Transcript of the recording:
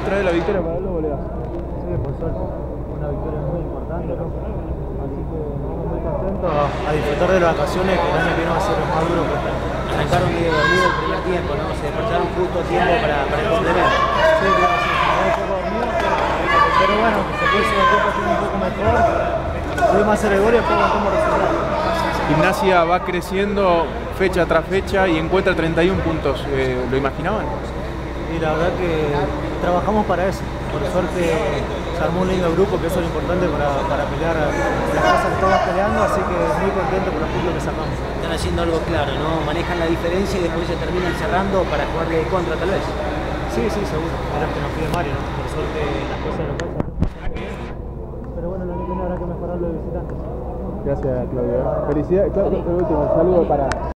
otra vez la victoria para los goleados. Sí, por suerte. Una victoria muy importante, ¿no? Así que vamos muy contentos a, a disfrutar de las vacaciones que el año que viene va a ser más duro porque Arrancaron medio dormido el primer tiempo, ¿no? Se despertaron justo a tiempo para, para el. Sí, que sí, dormido, pero, bueno, se puede el un poco mejor. Pudimos hacer el gol y después aguantamos resultados. Gimnasia va creciendo fecha tras fecha y encuentra 31 puntos. Eh, ¿Lo imaginaban? Y la verdad que trabajamos para eso. Por suerte se armó un lindo grupo, que eso es lo importante para, para pelear las cosas que estamos peleando, así que muy contento por los puntos que sacamos. Están haciendo algo claro, ¿no? Manejan la diferencia y después se terminan cerrando para jugarle de contra, tal vez. Sí, sí, seguro. Era lo que nos pide Mario, ¿no? Por suerte las cosas de local Pero bueno, lo que viene habrá que mejorarlo de visitantes. Gracias, Claudio. Felicidades. Claudio, el último saludo para,